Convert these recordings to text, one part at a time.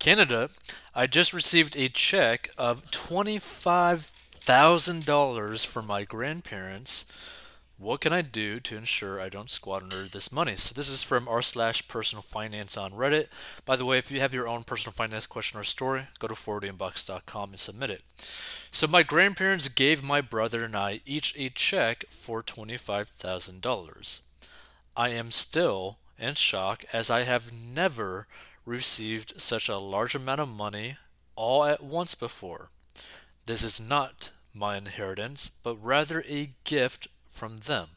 Canada, I just received a check of $25,000 from my grandparents. What can I do to ensure I don't squander this money? So this is from r slash personal finance on Reddit. By the way, if you have your own personal finance question or story, go to 4dmbox.com and submit it. So my grandparents gave my brother and I each a check for $25,000. I am still in shock as I have never received such a large amount of money all at once before. This is not my inheritance, but rather a gift from them.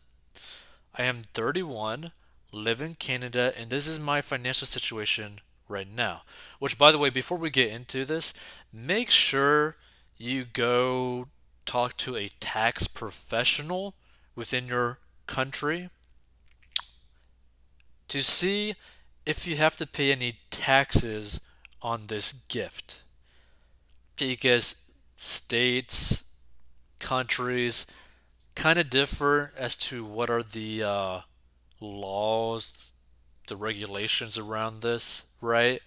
I am 31, live in Canada, and this is my financial situation right now. Which, by the way, before we get into this, make sure you go talk to a tax professional within your country to see if you have to pay any taxes on this gift. Because states, countries kind of differ as to what are the uh, laws, the regulations around this, right?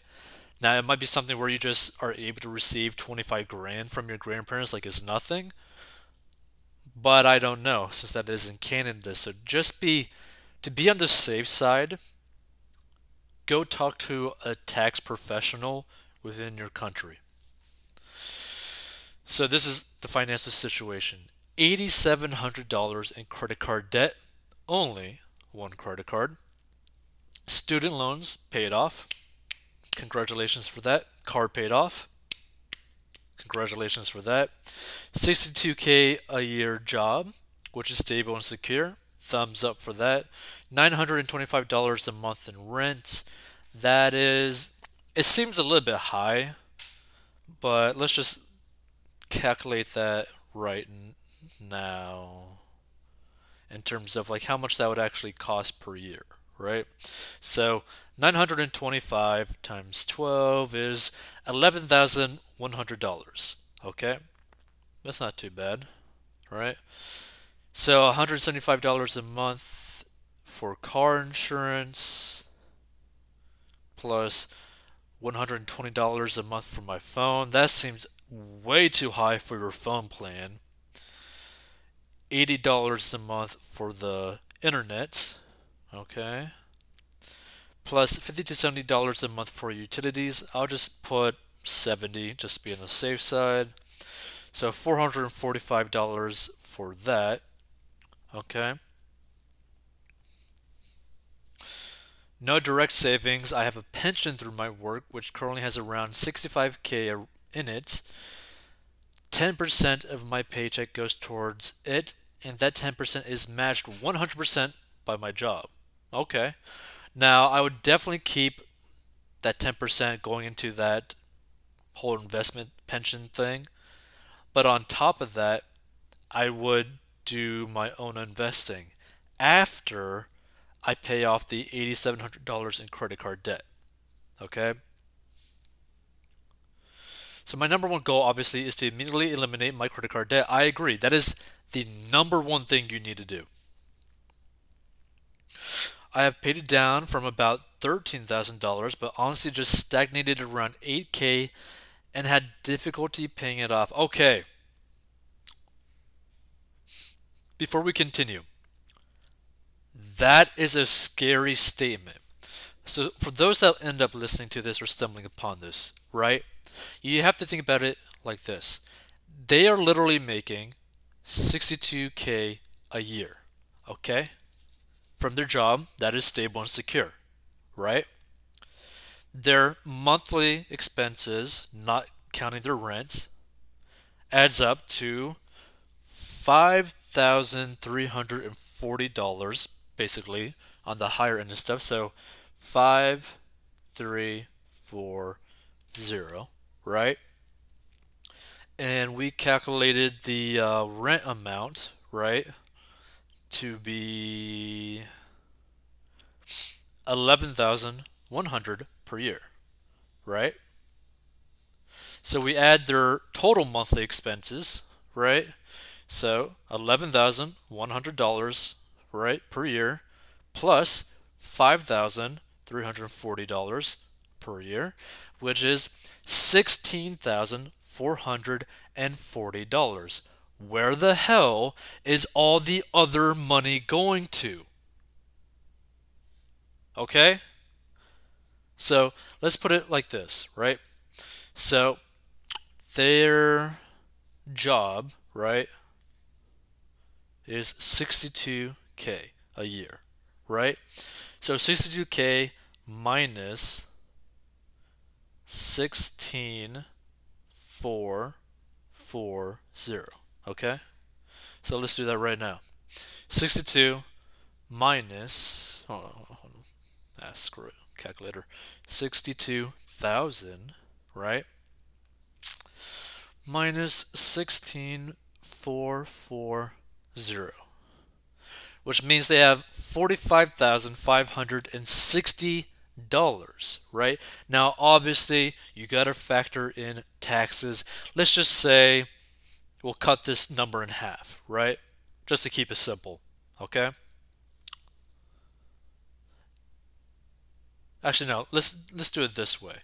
Now, it might be something where you just are able to receive 25 grand from your grandparents, like it's nothing. But I don't know, since that is in Canada. So just be, to be on the safe side, go talk to a tax professional within your country. So this is the financial situation. $8,700 in credit card debt, only one credit card. Student loans paid off. Congratulations for that. Card paid off. Congratulations for that. 62k a year job, which is stable and secure. Thumbs up for that. $925 a month in rent. That is, it seems a little bit high, but let's just calculate that right now in terms of like how much that would actually cost per year, right? So 925 times 12 is $11,100, okay? That's not too bad, right? So $175 a month for car insurance plus $120 a month for my phone. That seems way too high for your phone plan. $80 a month for the internet. Okay. Plus $50 to $70 a month for utilities. I'll just put 70 just to be on the safe side. So $445 for that. Okay. No direct savings. I have a pension through my work, which currently has around 65k in it. 10% of my paycheck goes towards it, and that 10% is matched 100% by my job. Okay. Now, I would definitely keep that 10% going into that whole investment pension thing. But on top of that, I would do my own investing after I pay off the $8,700 in credit card debt. Okay? So my number one goal obviously is to immediately eliminate my credit card debt. I agree. That is the number one thing you need to do. I have paid it down from about $13,000, but honestly just stagnated around 8K and had difficulty paying it off. Okay. Before we continue, that is a scary statement. So, for those that end up listening to this or stumbling upon this, right? You have to think about it like this they are literally making 62k a year, okay? From their job that is stable and secure, right? Their monthly expenses, not counting their rent, adds up to $5,340 basically on the higher end of stuff. So 5340 right? And we calculated the uh, rent amount, right, to be 11,100 per year, right? So we add their total monthly expenses, right? So $11,100, right, per year, plus $5,340 per year, which is $16,440. Where the hell is all the other money going to? Okay? So let's put it like this, right? So their job, right, is 62K a year, right? So 62K minus 16440, okay? So let's do that right now. 62 minus, hold on, hold on, ah, screw it, calculator. 62,000, right? Minus 16,440, which means they have $45,560, right? Now, obviously, you got to factor in taxes. Let's just say we'll cut this number in half, right? Just to keep it simple, okay? Actually, no. Let's let's do it this way,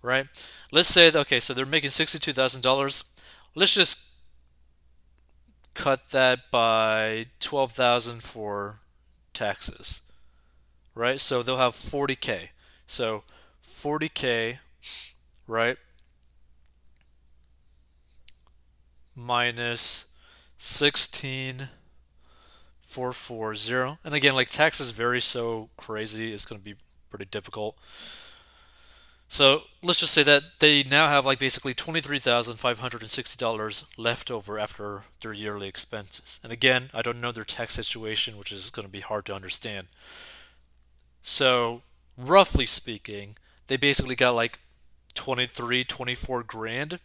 right? Let's say that, okay, so they're making sixty-two thousand dollars. Let's just cut that by twelve thousand for taxes, right? So they'll have forty k. So forty k, right? Minus sixteen. 440 and again like taxes vary so crazy it's going to be pretty difficult. So let's just say that they now have like basically $23,560 left over after their yearly expenses. And again, I don't know their tax situation, which is going to be hard to understand. So roughly speaking, they basically got like 23, 24 grand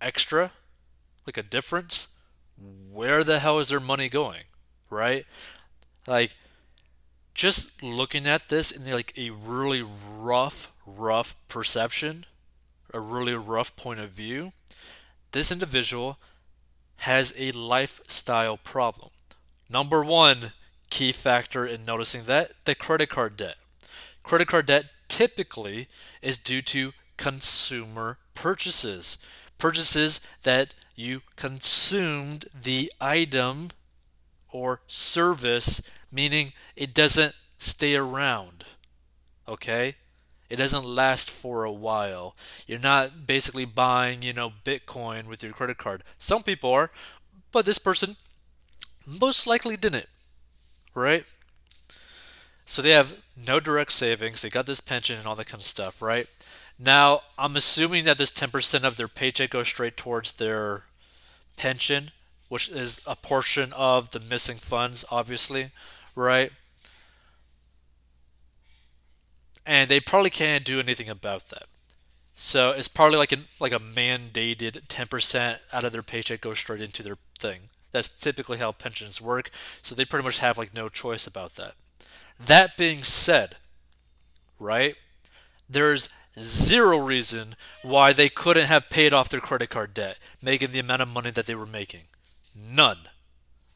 extra, like a difference. Where the hell is their money going? Right? Like just looking at this in like a really rough, rough perception, a really rough point of view, this individual has a lifestyle problem. Number one key factor in noticing that the credit card debt. Credit card debt typically is due to consumer purchases, purchases that you consumed the item or service meaning it doesn't stay around. Okay? It doesn't last for a while. You're not basically buying, you know, Bitcoin with your credit card. Some people are, but this person most likely didn't. Right? So they have no direct savings. They got this pension and all that kind of stuff, right? Now, I'm assuming that this 10% of their paycheck goes straight towards their pension, which is a portion of the missing funds, obviously right? And they probably can't do anything about that. So it's probably like a like a mandated 10% out of their paycheck goes straight into their thing. That's typically how pensions work. So they pretty much have like no choice about that. That being said, right? There's zero reason why they couldn't have paid off their credit card debt, making the amount of money that they were making. None.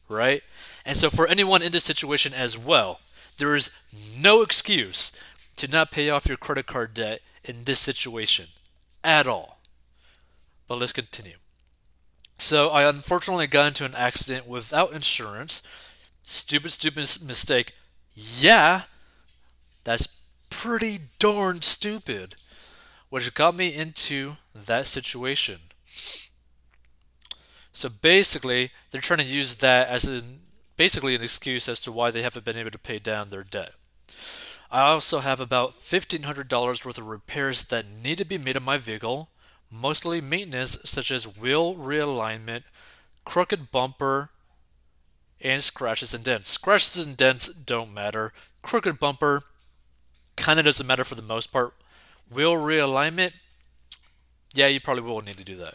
Right? And so, for anyone in this situation as well, there is no excuse to not pay off your credit card debt in this situation at all. But let's continue. So, I unfortunately got into an accident without insurance. Stupid, stupid mistake. Yeah, that's pretty darn stupid. Which got me into that situation. So basically, they're trying to use that as an basically an excuse as to why they haven't been able to pay down their debt. I also have about $1,500 worth of repairs that need to be made on my vehicle, mostly maintenance such as wheel realignment, crooked bumper, and scratches and dents. Scratches and dents don't matter. Crooked bumper kind of doesn't matter for the most part. Wheel realignment, yeah, you probably will need to do that.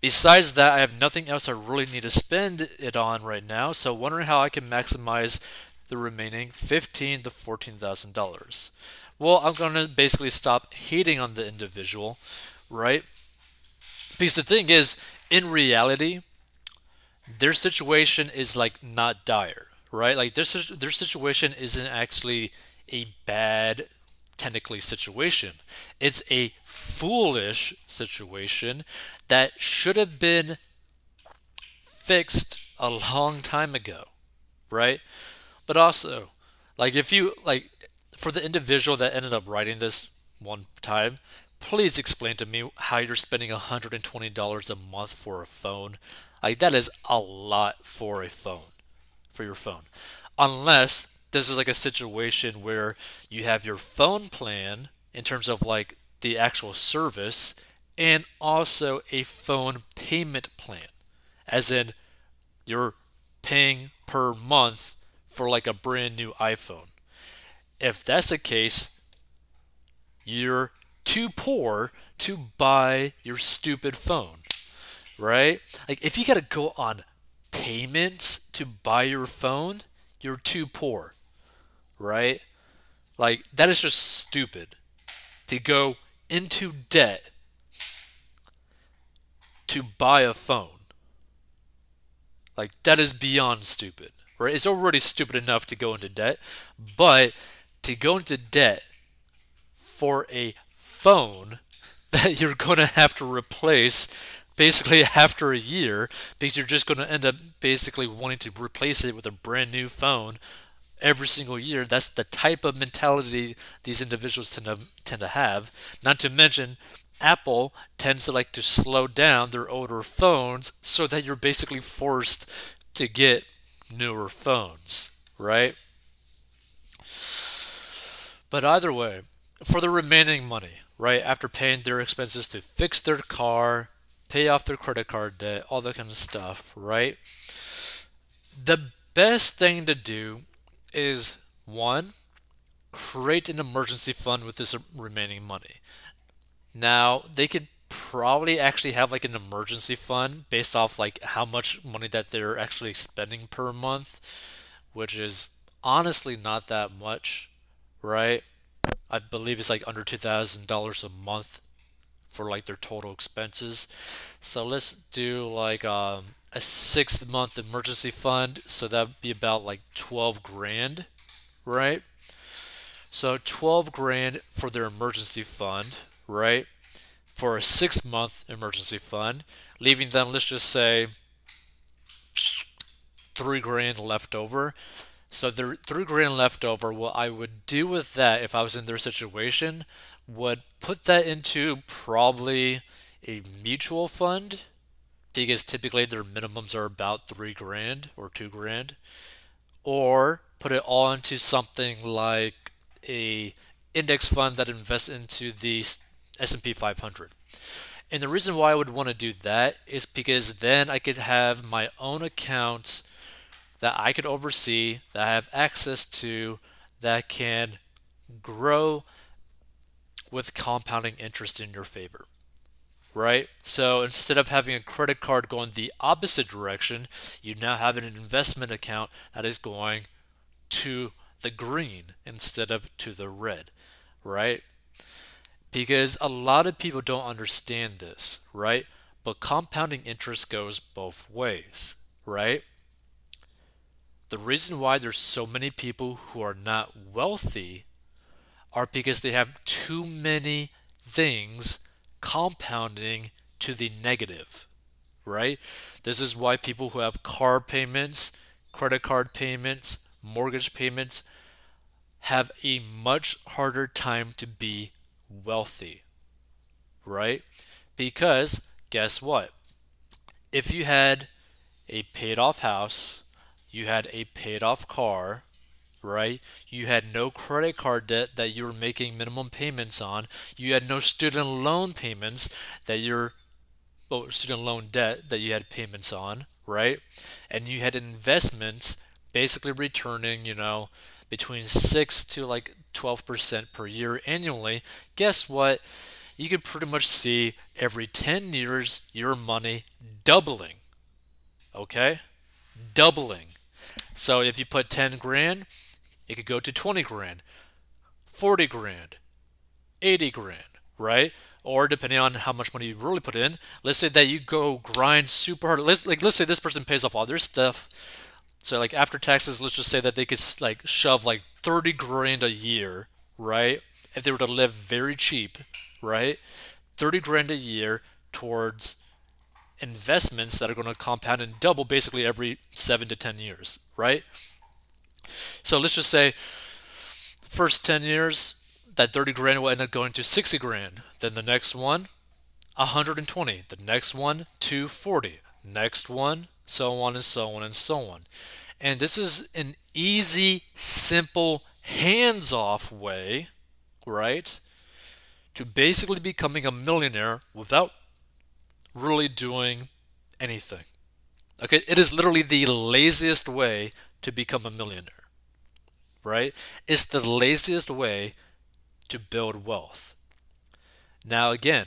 Besides that, I have nothing else I really need to spend it on right now, so wondering how I can maximize the remaining fifteen to fourteen thousand dollars. Well, I'm gonna basically stop hating on the individual, right? Because the thing is, in reality, their situation is like not dire, right? Like their their situation isn't actually a bad technically situation. It's a foolish situation that should have been fixed a long time ago, right? But also, like if you like for the individual that ended up writing this one time, please explain to me how you're spending $120 a month for a phone. Like that is a lot for a phone, for your phone. Unless this is like a situation where you have your phone plan in terms of like the actual service and also a phone payment plan. As in you're paying per month for like a brand new iPhone. If that's the case, you're too poor to buy your stupid phone, right? Like, if you gotta go on payments to buy your phone, you're too poor, right? Like, that is just stupid to go into debt to buy a phone. Like, that is beyond stupid, right? It's already stupid enough to go into debt, but to go into debt for a phone that you're going to have to replace basically after a year because you're just going to end up basically wanting to replace it with a brand new phone every single year. That's the type of mentality these individuals tend to tend to have. Not to mention Apple tends to like to slow down their older phones so that you're basically forced to get newer phones, right? But either way, for the remaining money, right, after paying their expenses to fix their car, pay off their credit card debt, all that kind of stuff, right? The best thing to do is one, create an emergency fund with this remaining money. Now, they could probably actually have like an emergency fund based off like how much money that they're actually spending per month, which is honestly not that much, right? I believe it's like under $2,000 a month for like their total expenses. So let's do like um, a six month emergency fund. So that'd be about like 12 grand, right? So 12 grand for their emergency fund, right? For a six month emergency fund, leaving them, let's just say, three grand left over. So the three grand left over, what I would do with that if I was in their situation would put that into probably a mutual fund because typically their minimums are about three grand or two grand, or put it all into something like a index fund that invests into the S&P 500. And the reason why I would want to do that is because then I could have my own account that I could oversee, that I have access to, that can grow with compounding interest in your favor. Right? So instead of having a credit card going the opposite direction, you now have an investment account that is going to the green instead of to the red. Right? Because a lot of people don't understand this, right? But compounding interest goes both ways, right? The reason why there's so many people who are not wealthy are because they have too many things compounding to the negative, right? This is why people who have car payments, credit card payments, mortgage payments have a much harder time to be wealthy, right? Because guess what? If you had a paid off house, you had a paid off car, right? You had no credit card debt that you were making minimum payments on. You had no student loan payments that you're well, student loan debt that you had payments on, right? And you had investments basically returning, you know, between 6 to like 12% per year annually. Guess what? You could pretty much see every 10 years your money doubling. Okay? Doubling. So if you put 10 grand, it could go to 20 grand, 40 grand, 80 grand, right? Or depending on how much money you really put in, let's say that you go grind super hard. Let's like let's say this person pays off all their stuff. So like after taxes, let's just say that they could like shove like 30 grand a year, right? If they were to live very cheap, right? 30 grand a year towards investments that are going to compound and double basically every 7 to 10 years, right? So let's just say first 10 years that 30 grand will end up going to 60 grand. Then the next one 120, the next one 240, next one so on and so on and so on. And this is an easy, simple, hands-off way, right? To basically becoming a millionaire without really doing anything. Okay, it is literally the laziest way to become a millionaire, right? It's the laziest way to build wealth. Now, again,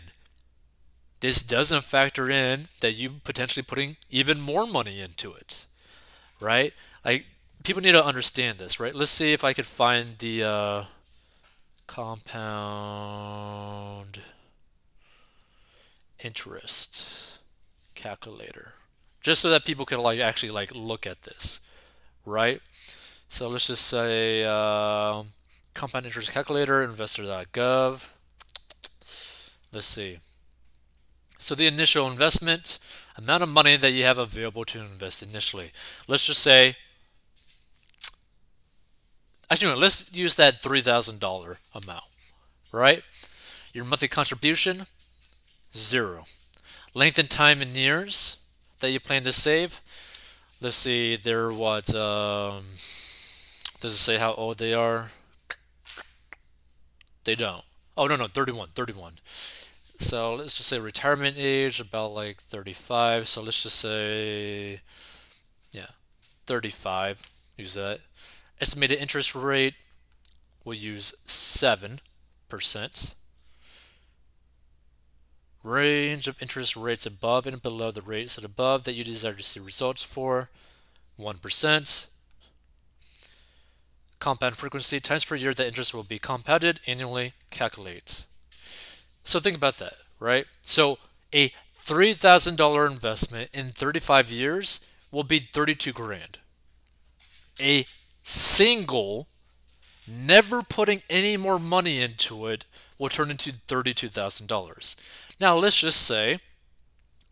this doesn't factor in that you potentially putting even more money into it, right? Like people need to understand this, right? Let's see if I could find the uh, compound interest calculator just so that people can like actually like look at this right so let's just say uh, compound interest calculator investor.gov let's see so the initial investment amount of money that you have available to invest initially let's just say actually let's use that $3000 amount right your monthly contribution Zero. Length and time in years that you plan to save. Let's see, they're what, um, does it say how old they are? They don't. Oh, no, no, 31, 31. So let's just say retirement age, about like 35. So let's just say, yeah, 35. Use that. Estimated interest rate, we'll use 7% range of interest rates above and below the rate set above that you desire to see results for 1%. Compound frequency times per year that interest will be compounded annually calculate. So think about that, right? So a $3,000 investment in 35 years will be 32 grand. A single, never putting any more money into it, will turn into $32,000. Now, let's just say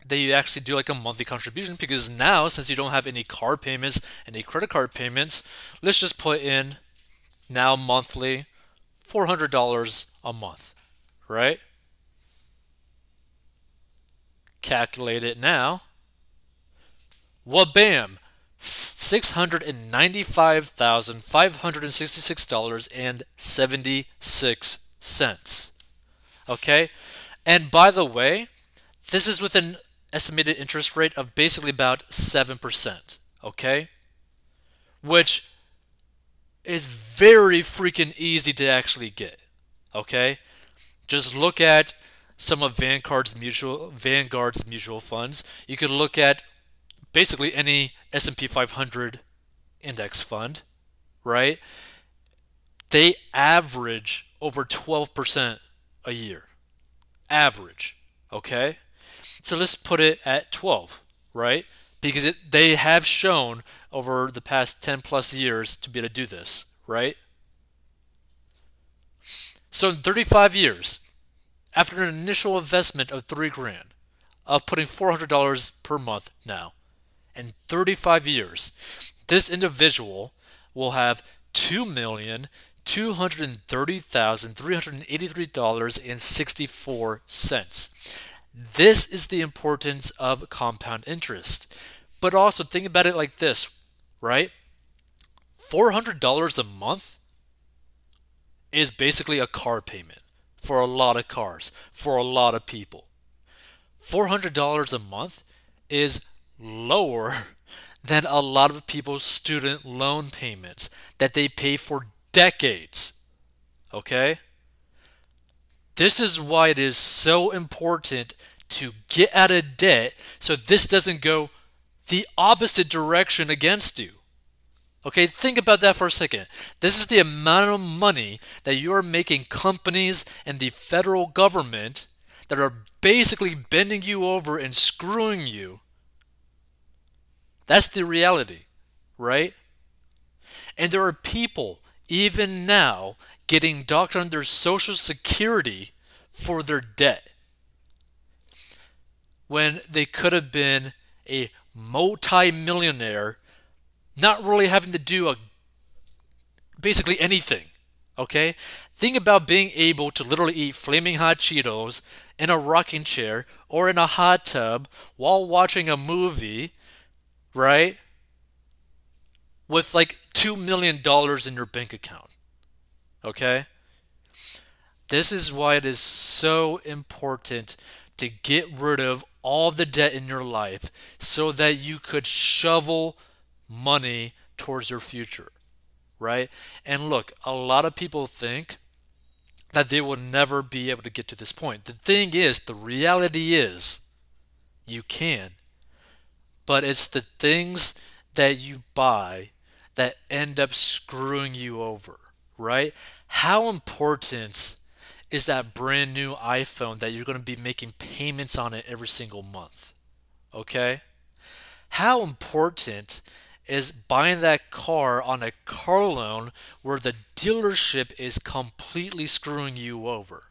that you actually do like a monthly contribution because now, since you don't have any car payments, any credit card payments, let's just put in now monthly $400 a month, right? Calculate it now. Well, bam, $695,566.76. Okay? And by the way, this is with an estimated interest rate of basically about 7%, okay? Which is very freaking easy to actually get, okay? Just look at some of Vanguard's mutual Vanguard's mutual funds. You could look at basically any S&P 500 index fund, right? They average over 12% a year average, okay? So let's put it at 12, right? Because it, they have shown over the past 10 plus years to be able to do this, right? So in 35 years, after an initial investment of 3 grand, of putting $400 per month now, in 35 years, this individual will have two million $230,383.64. This is the importance of compound interest. But also think about it like this, right? $400 a month is basically a car payment for a lot of cars, for a lot of people. $400 a month is lower than a lot of people's student loan payments that they pay for decades. Okay? This is why it is so important to get out of debt so this doesn't go the opposite direction against you. Okay, think about that for a second. This is the amount of money that you are making companies and the federal government that are basically bending you over and screwing you. That's the reality, right? And there are people even now getting docked on their social security for their debt. when they could have been a multi-millionaire not really having to do a basically anything okay think about being able to literally eat flaming hot cheetos in a rocking chair or in a hot tub while watching a movie right with like 2 million dollars in your bank account okay this is why it is so important to get rid of all the debt in your life so that you could shovel money towards your future, right? And look, a lot of people think that they will never be able to get to this point. The thing is, the reality is, you can. But it's the things that you buy that end up screwing you over, right? How important is that brand new iPhone that you're going to be making payments on it every single month. Okay? How important is buying that car on a car loan where the dealership is completely screwing you over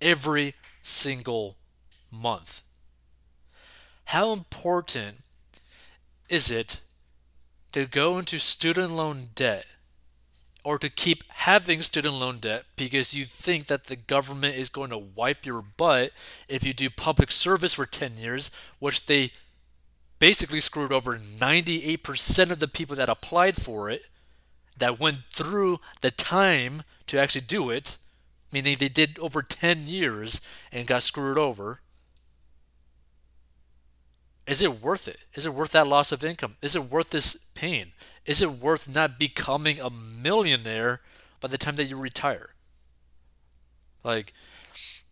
every single month? How important is it to go into student loan debt or to keep having student loan debt because you think that the government is going to wipe your butt if you do public service for 10 years, which they basically screwed over 98% of the people that applied for it, that went through the time to actually do it, meaning they did over 10 years and got screwed over. Is it worth it? Is it worth that loss of income? Is it worth this pain? Is it worth not becoming a millionaire by the time that you retire? Like,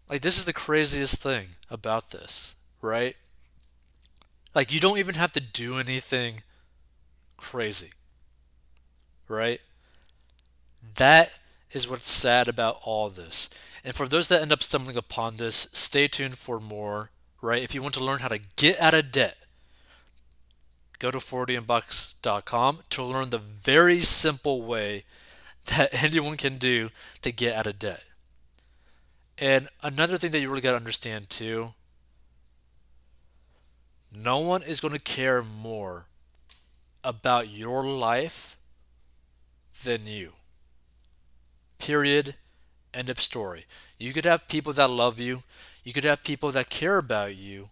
like this is the craziest thing about this, right? Like you don't even have to do anything crazy. Right? That is what's sad about all this. And for those that end up stumbling upon this, stay tuned for more right? If you want to learn how to get out of debt, go to 4dmbox.com to learn the very simple way that anyone can do to get out of debt. And another thing that you really got to understand too no one is going to care more about your life than you. Period. End of story. You could have people that love you. You could have people that care about you.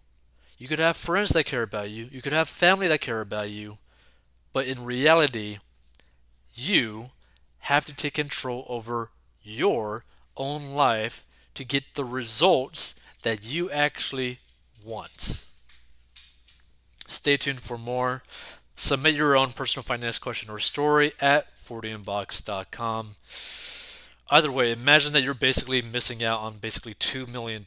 You could have friends that care about you. You could have family that care about you. But in reality, you have to take control over your own life to get the results that you actually want. Stay tuned for more. Submit your own personal finance question or story at 4dmbox.com. Either way, imagine that you're basically missing out on basically $2 million.